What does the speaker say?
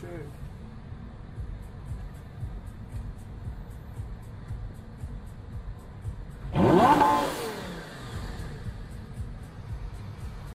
Sure.